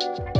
you